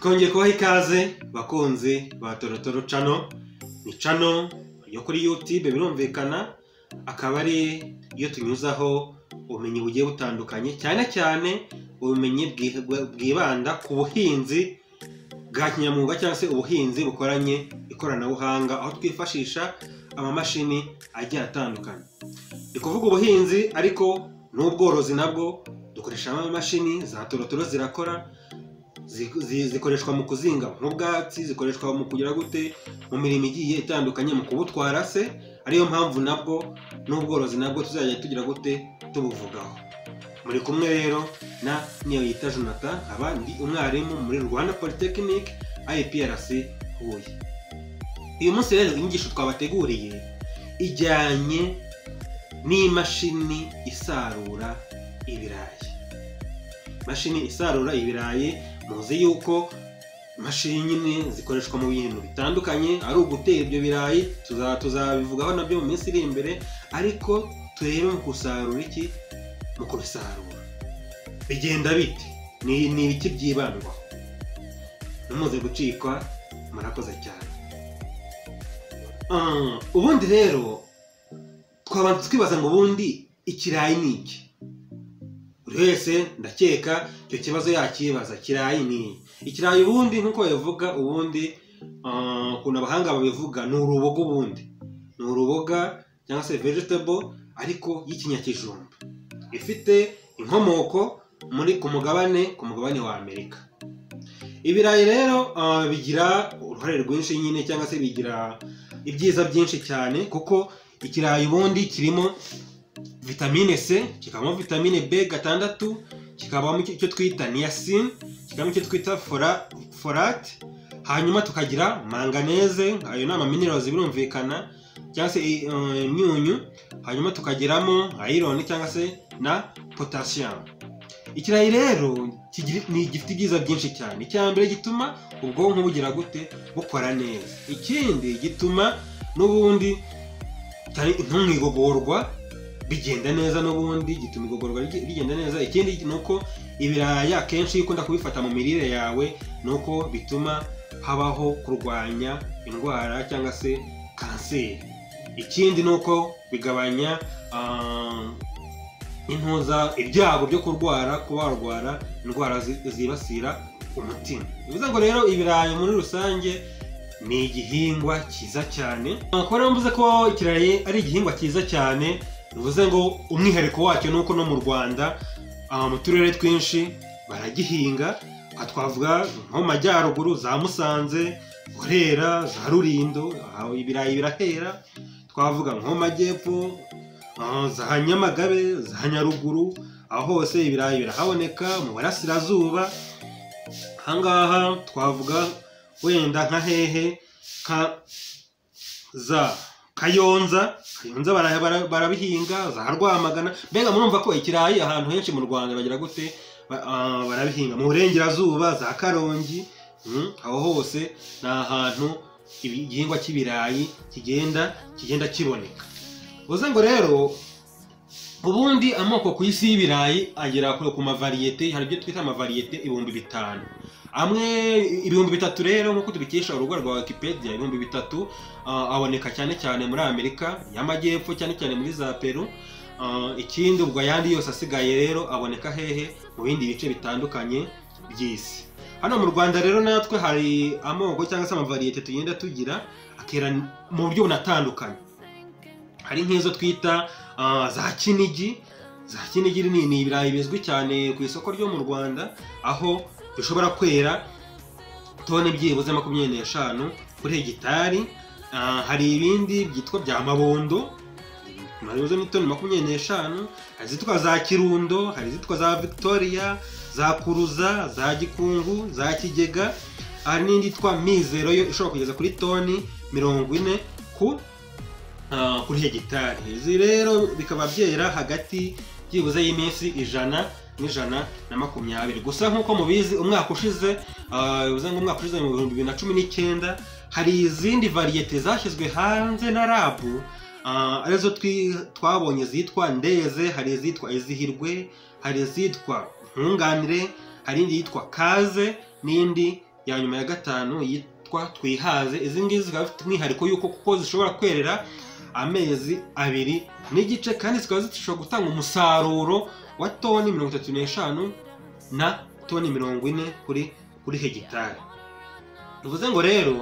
twongeye kubaha ikaze bakunzi ba torotoro cano ni cano yo kuri yutube birumvikana. Akaba ari iyo tunyuzaho ubumenyi bugiye butandukanye cyane cyane ubumenyi bwibanda ku buhinzi bwa kinyamwuga cyangwa se ubuhinzi bukoranye ikoranabuhanga aho twifashisha amamashini agiye atandukanye. Ni kuvuga ubuhinzi ariko n'ubworozi nabwo dukoresha amamashini za torotoro zirakora zikoreshwa mu kuzinga nk'ubwatsi zikoreshwa mu kugira gute mu mirimo igiye itandukanye mu kubutwara se ariyo mpamvu nabwo n'ubworozi nabwo tuzajya tugira gute tubuvugaho. Muri kumwe rero na niyo yita jonathan nkaba ndi umwarimu muri rwanda polytechnic iprc huye. Uyu munsi rero inyigisho twabateguriye ijyanye n'imashini isarura ibirayi. Imashini isarura ibirayi muzi yuko imashini nyine zikoreshwa mu bintu bitandukanye ari ugutera ibyo birayi tuzabivugaho na byo mu minsi iri imbere ariko turebe mu gusarura iki? Mu kubisarura. Bigenda bite? Ni ibiki byibandwaho ntimuze gucikwa murakoze cyane. Ubundi rero twabanza twibaza ngo ubundi ikirayi ni iki? Buri wese ndakeka icyo kibazo yakibaza kirayi ni ikirayi ubundi nk'uko babivuga ubundi ukuntu abahanga babivuga ni uruboga ubundi. Ni uruboga cyangwa se vegetable ariko y'ikinyakijumba. Ifite inkomoko muri ku mugabane ku mugabane wa amerika. Ibirayi rero bigira uruhare rwinshi nyine cyangwa se bigira ibyiza byinshi cyane kuko ikirayi ubundi kirimo vitamine c kikabamo vitamine b gatandatu kikabamo icyo twita niyasine kikabamo icyo twita forate hanyuma tukagira manganeze ayo ni amaminerals birumvikana cyangwa se imyunyu hanyuma tukagiramo ayironi cyangwa se na potasiyumu ikirayi rero gifite ibyiza byinshi cyane. Icya mbere gituma ubwonko bugira gute? Bukora neza. Ikindi gituma n'ubundi ntumwigogorwa bigenda neza n'ubundi gituma igogorwa rigenda neza. Ikindi ni uko ibirayi akenshi iyo ukunda kubifata mu mirire yawe ni uko bituma habaho kurwanya indwara cyangwa se kanseri. Ikindi ni uko bigabanya intuza ibyago byo kurwara kuba warwara indwara zibasira umutima. Bivuze ngo rero ibirayi muri rusange ni igihingwa cyiza cyane. Rero mvuze ko ikirayi ari igihingwa cyiza cyane bivuze ngo umwihariko wacyo ni uko no mu rwanda mu turere twinshi baragihinga aha twavuga nko mu majyaruguru za musanze burera za rurindo ibirayi birahera. Twavuga nko mu majyepfo za nyamagabe za nyaruguru aho hose ibirayi birahaboneka mu burasirazuba. Ahangaha twavuga wenda nka hehe nka za kayonza. Kayonza barabihinga za rwamagana. Mbega murumva ko ikirayi ahantu henshi mu rwanda bagira gute? Barabihinga. Mu burengerazuba za karongi aho hose ni ahantu igihingwa cy'ibirayi kigenda kigenda kiboneka. Uze ngo rero ubundi amoko ku isi y'ibirayi agera ku mavariyete hari ibyo twita amavariyete ibihumbi bitanu. Amwe ibihumbi bitatu rero nk'uko tubikesha urubuga rwa wikipedia ibihumbi bitatu aboneka cyane cyane muri amerika y'amajyepfo cyane cyane muri za peru. Ikindi ubwo ayandi yose asigaye rero aboneka hehe mu bindi bice bitandukanye by'isi. Hano mu rwanda rero natwe hari amoko cyangwa se amavariyete tugenda tugira akera mu buryo bunatandukanye. Hari nk'izo twita za kinigi. Za kinigi ni ibirayi bizwi cyane ku isoko ryo mu rwanda aho bishobora kwera tone byibuze makumyabiri n'eshanu kuri hegitari. Hari ibindi byitwa bya mabondo. Bivuze ni toni makumyabiri n'eshanu hari izitwa za kirundo hari izitwa za victoria za kuruza za gikungu za kigega. Hari n'indi yitwa mizero yo ishobora kugeza kuri toni mirongo ine ku kuri hegitari. Izi rero bikaba byera hagati byibuze y'iminsi ijana n'ijana na makumyabiri. Gusa nk'uko mubizi umwaka ushize bivuze ngo umwaka ushize mu bihumbi bibiri na cumi n'icyenda hari izindi variyete zashyizwe hanze na rabu ari zo twabonye zitwa ndeze hari izitwa izihirwe hari izitwa nkunganire hari indi yitwa kaze n'indi ya nyuma ya gatanu yitwa twihaze. Izi ngizi zikaba zifite umwihariko y'uko kuko zishobora kwerera amezi abiri n'igice kandi zikaba zishobora gutanga umusaruro wa toni mirongo itatu n'eshanu na toni mirongo ine kuri kuri hegitari. Bivuze ngo rero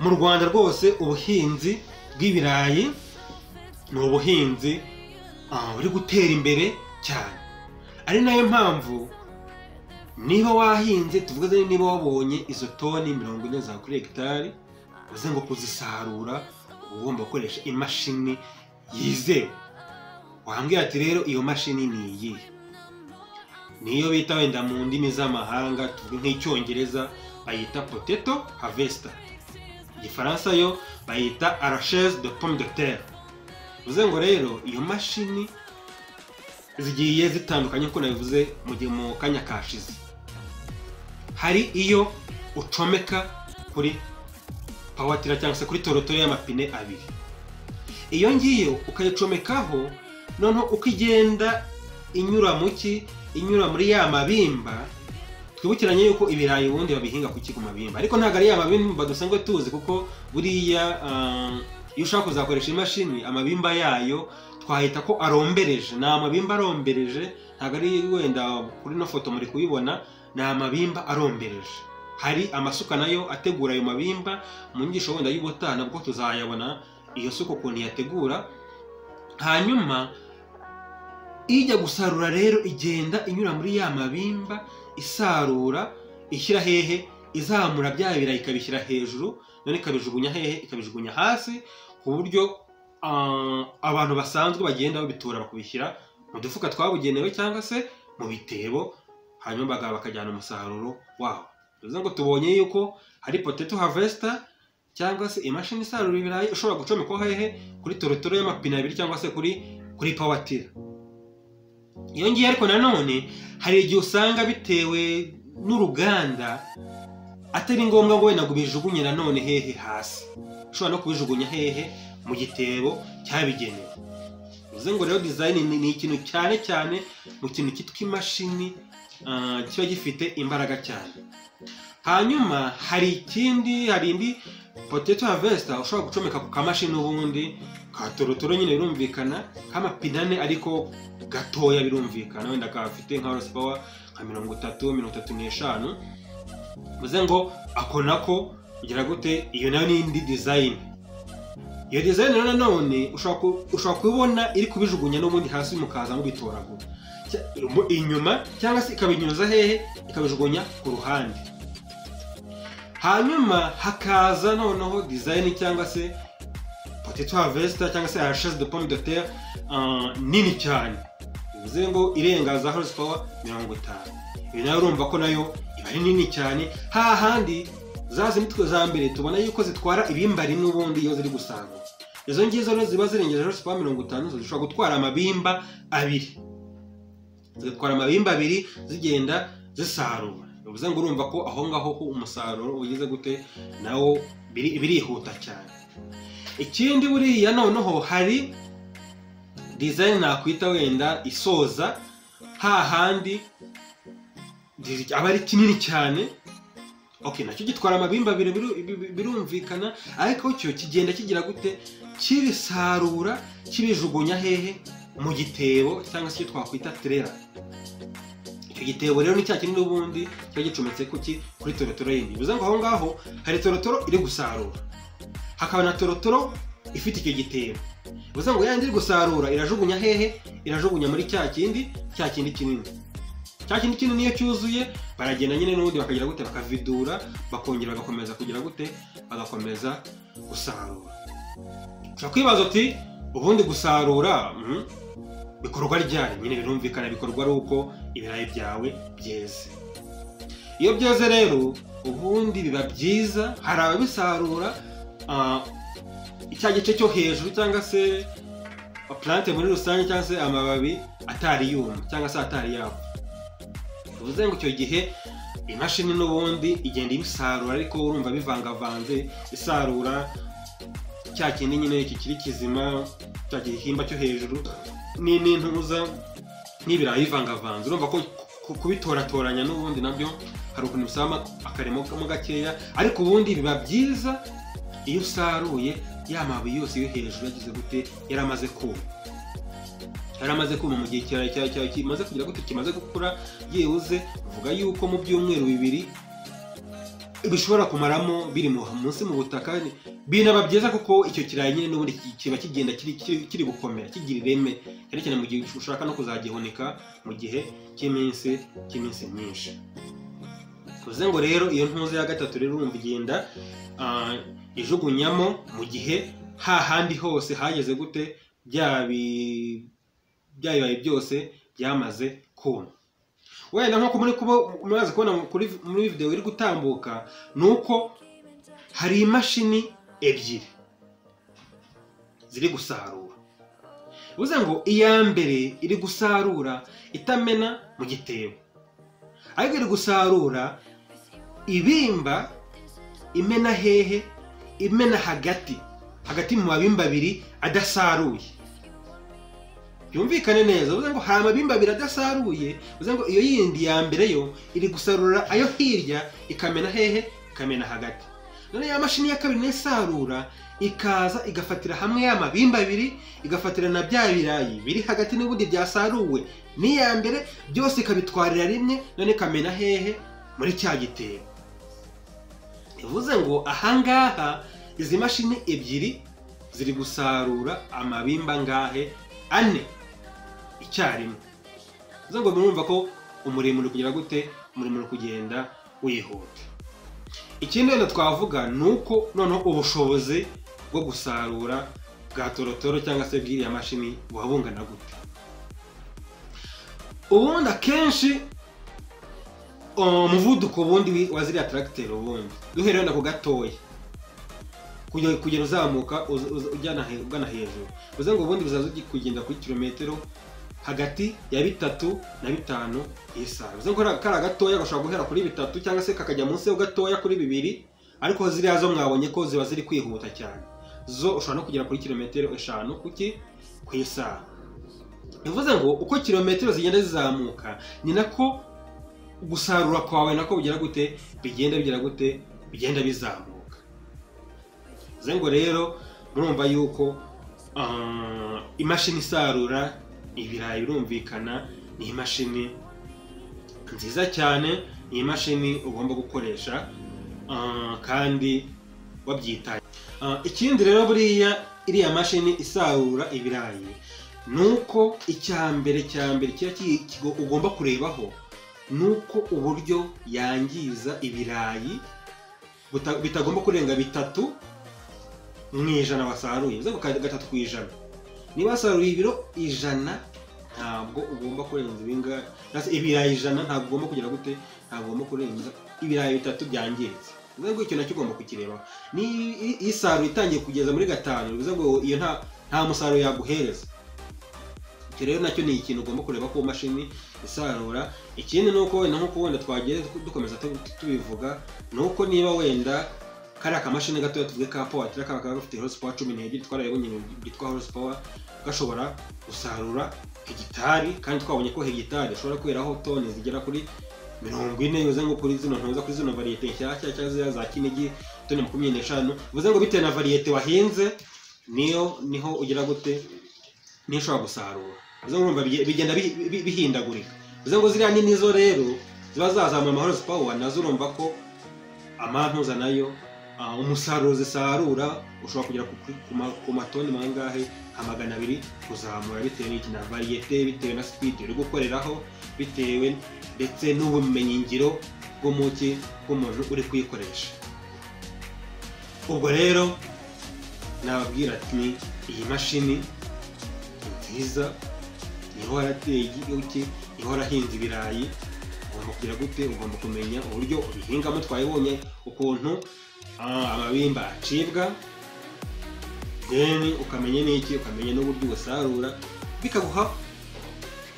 mu rwanda rwose ubuhinzi bw'ibirayi ni ubuhinzi ah, buri gutera imbere cyane. Ari na yo mpamvu niba wahinze tuvuge niba wabonye izo toni mirongo ine za kuri hegitari bivuze ngo kuzisarura uba ugomba gukoresha imashini yizewe wambwira ati rero iyo mashini ni iyihe? Niyo bita wenda mu ndimi z'amahanga tuvuge nk'icyongereza bayita potato harvester. Igifaransa yo bayita aracheze de pomme de terre. Bivuze ngo rero iyo mashini zigiye zitandukanye ko nabivuze mu gihe mu kanya kashize. Hari iyo ucomeka kuri pawatira cyangwa se kuri torotoro y'amapine abiri. Iyo ngiyo ukayicomekaho noneho uko igenda inyura mu ki? Inyura muri ya mabimba. Twibukiranye yuko ibirayi ubundi babihinga ku ku mabimba. Ariko ntabwo ari ya mabimba dusanzwe tuzi kuko buriya ah, iyo ushaka kuzakoresha imashini amabimba yayo twahita ko arombereje. Ni amabimba arombereje ntabwo ari wenda kuri ino foto muri kuyibona ni amabimba arombereje. Hari amasuka na yo ategura ayo mabimba mu nyigisho wenda y'ubutaha nabwo tuzayabona iyo suka ukuntu yategura. Hanyuma ijya gusarura rero igenda inyura muri ya mabimba isarura ishyira hehe izamura bya birayi ikabishyira hejuru none ikabijugunya hehe ikabijugunya hasi ku buryo abantu basanzwe bagenda babitura bakabishyira mu dufuka twabugenewe cyangwa se mu bitebo hanyuma bakajyana umusaruro wabo. Bivuze ngo tubonye yuko hari potato harvester cyangwa se imashini isarura ibirayi ushobora gucomekwaho hehe kuri torotoro y'amapine abiri cyangwa se kuri kuri pawatira iyo ngiyo ariko nanone hari igihe usanga bitewe n'uruganda atari ngombwa ngo wenda ngo ubijugunye nanone hehe hasi. Ushobora no kubijugunya hehe mu gitebo cyabigenewe. Bivuze ngo rero dizayini ni, ikintu cyane cyane mu kintu cyitwa imashini kiba gifite imbaraga cyane. Hanyuma hari ikindi hari indi potato harvester ushobora gucomeka ku kamashini ubundi ka torotoro nyine birumvikana k'amapine ane ariko gatoya birumvikana. Wenda kafite nka horsepower nka mirongo itatu mirongo itatu n'eshanu. Bivuze ngo ako nako gute iyo na yo ni indi design. Iyo design rero nanone ushobora ku- ushobora kubibona iri kubijugunya n'ubundi hasi mukaza mubitoragura inyuma cyangwa se ikabinyuza hehe ikabijugunya ku ruhande. Hanyuma hakaza noneho design cyangwa se potato harvester cyangwa se aracheze de pomme de terre ah, nini cyane. Bivuze ngo irenga za horsepower mirongo itanu. Ibi na yo urumva ko na yo iba ari nini cyane. Hahandi za zindi za mbere tubona yuko zitwara ibimba rimwe ubundi iyo ziri gusarura izo ngizo rero ziba zirengeje horsepower mirongo itanu zishobora gutwara amabimba abiri. Zigatwara amabimba abiri zigenda zisarura. Bivuze ngo urumva ko aho ngaho ho umusaruro ugize gute nawo biri- birihuta cyane. Ikindi buriya noneho hari design nakwita wenda isoza hahandi di- aba ari kinini cyane okay na cyo gitwara amabimba abiri biru- bi- birumvikana ariko cyo kigenda kigira gute? Kibisarura kibijugunya hehe mu gitebo cyangwa se icyo twakwita terera icyo gitebo rero ni cya kinini n'ubundi kiba gicometse kuki kuri torotoro yindi. Bivuze ngo aho ngaho hari torotoro iri gusarura. Hakaba na torotoro ifite icyo gitebo. Bivuze ngo yandi iri gusarura irajugunya hehe irajugunya muri cya kindi cya kindi kinini. Cya kindi kinini iyo cyuzuye baragenda nyine n'ubundi bakagira gute bakavidura bakongera bagakomeza kugira gute bagakomeza gusarura. Ushobora kwibaza uti ubundi gusarura mhm, bikorwa ryari? Nyine birumvikana bikorwa ari uko ibirayi byawe byeze. Iyo byeze rero ubundi biba byiza hari ababisarura ah, cya gice cyo hejuru cyangwa se plante muri rusange cyangwa se amababi atari yuma cyangwa se atari yapfa bivuze ngo icyo gihe imashini n'ubundi igenda ibisarura ariko urumva bivangavanze isarura cya kindi nyine kikiri kizima cya gihimba cyo hejuru ni n'intuza n'ibirayi bivangavanze. Urumva ko ku- kubitoratoranya n'ubundi na byo hari ukuntu bisaba akaremo mo gakeya ariko ubundi biba byiza iyo usaruye ya mababi yose yo hejuru yagize gute yaramaze kuma. Yaramaze kuma mu gihe kimaze kugira gute? Kimaze gukura yibuze uvuga yuko mu byumweru bibiri bishobora kumaramo biri mu- munsi mu butaka binaba byiza kuko icyo kirayi nyine n'ubundi ki- kiba kigenda kiri, gukomera kigira ireme cyane cyane mu gihe ushaka no kuzagihunika mu gihe cy'iminsi cy'iminsi myinshi. Bivuze ngo rero iyo ntuze ya gatatu rero urumva igenda ah, ijugunyamo mu gihe hahandi hose hageze gute bya bi- bya bibabi byose byamaze kuma. Wenda nk'uko murazi kubona muri video iri gutambuka ni uko hari imashini ebyiri ziri gusarura. Bivuze ngo iya mbere iri gusarura itamena mu gitebo. Ariko iri gusarura ibimba imena hehe imena hagati. Hagati mu mabimba abiri adasaruye. Byumvikane neza bivuze ngo hari amabimba abiri adasaruye bivuze ngo iyo yindi ya mbere yo iri gusarura ayo hirya ikamena hehe ikamena hagati. None ya mashini ya kabiri na yo isarura ikaza igafatira hamwe ya mabimba abiri igafatira na bya birayi biri hagati n'ubundi byasaruwe. N'iya mbere byose ikabitwarira rimwe none ikamena hehe muri cya gitebo. Bivuze ngo ahangaha izi mashini ebyiri ziri gusarura amabimba ngahe? Ane. Icyarimwe. Bivuze ngo murumva ko umurimo uri kugira gute umurimo uri kugenda wihuta. Ikindi wenda twavuga ni uko noneho ubushobozi bwo gusarura bwa torotoro cyangwa se bw'iriya mashini buba bungana gute. Ubundi akenshi umuvuduko ubundi wa ziriya tracteur ubundi duhereye wenda ku gatoya. Kugera uzamuka ugana hejuru. Bivuze ngo ubundi ugiye kugenda kuri kilometero hagati ya bitatu na bitanu isaha. Bivuze kariya kariya gatoya gashobora guhera kuri bitatu cyangwa se kakajya munsi yo gatoya kuri bibiri ariko ziriya zo mwabonye ko ziba ziri kwihuta cyane. Zo ushobora no kugera kuri kilometero eshanu kuki? Ku isaha. Bivuze ngo uko kilometero zigenda zizamuka ni nako gusarura kwawe nako bigera gute bigenda bigera gute bigenda bizamuka bivuze ngo rero murumva yuko ah, imashini isarura ibirayi birumvikana ni imashini nziza cyane ni imashini ugomba gukoresha ah, kandi wabyitaye. Ah, ikindi rero buriya iriya mashini isarura ibirayi ni uko icya mbere cya mbere kiba ugomba kurebaho ni uko uburyo yangiza ibirayi bitagomba kurenga bitatu mu ijana wasaruye bivuze ngo gatatu ku ijana niba wasaruye ibiro ijana ntabwo ugomba kurenza ibinga. Cyangwa se ibirayi ijana ntabwo ugomba kugira gute ntabwo ugomba kurenza. Ibirayi bitatu byangiritse. Bivuze ngo icyo na cyo ugomba i- isaruye itangiye kugeza muri gatanu bivuze ngo iyo nta musaruro yaguhereza. Icyo rero na cyo ni ikintu ugomba kureba ku mashini isarura. Ikindi ni uko wenda nk'uko wenda twagiye dukomeza tu- tubivuga ni uko niba wenda kariya kamashini gatoya tuvuge ka powatira kaba kaba gafite horsepower cumi n'ebyiri twarabibonye byitwa horsepower gashobora gusarura hegitari kandi twabonye ko hegitari ishobora kweraho toni zigera kuri mirongo ine bivuze ngo kuri zino ntuza kuri zino variyete nshyashya cyangwa ziriya za kinigi toni makumyabiri n'eshanu. Bivuze ngo bitewe na variyete wahinze niyo ni ho ugira gute niyo ushobora gusarura. Bivuze ngo urumva bige- bigenda bi- bi- bihindagurika. Bivuze ngo ziriya nini zo rero ziba zazamuye ama horsepower na zo urumva ko amantuza na yo umusaruro zisarura ushobora kugera ku, ku, ma- ku matoni mangahe nka magana abiri kuzamura bitewe n'iki na variyete bitewe na speed uri gukoreraho bitewe ndetse n'ubumenyingiro bw'umuki bw'umuntu uri kuyikoresha. Ubwo rero nababwira ati iyi mashini ni nziza ihora ateye igiti ihora ahinze ibirayi ugomba kugira gute ugomba kumenya uburyo ubihingamo twabibonye ukuntu ah, amabimba acibwa then ukamenya n'iki ukamenya n'uburyo ubusarura bikaguha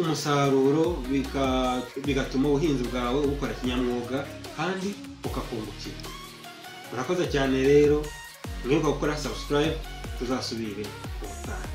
umusaruro bigatuma ubuhinzi bwawe bukora kinyamwuga kandi ukakungukira murakoze cyane rero mwibuka gukora subscribe tuzasubire ubutaha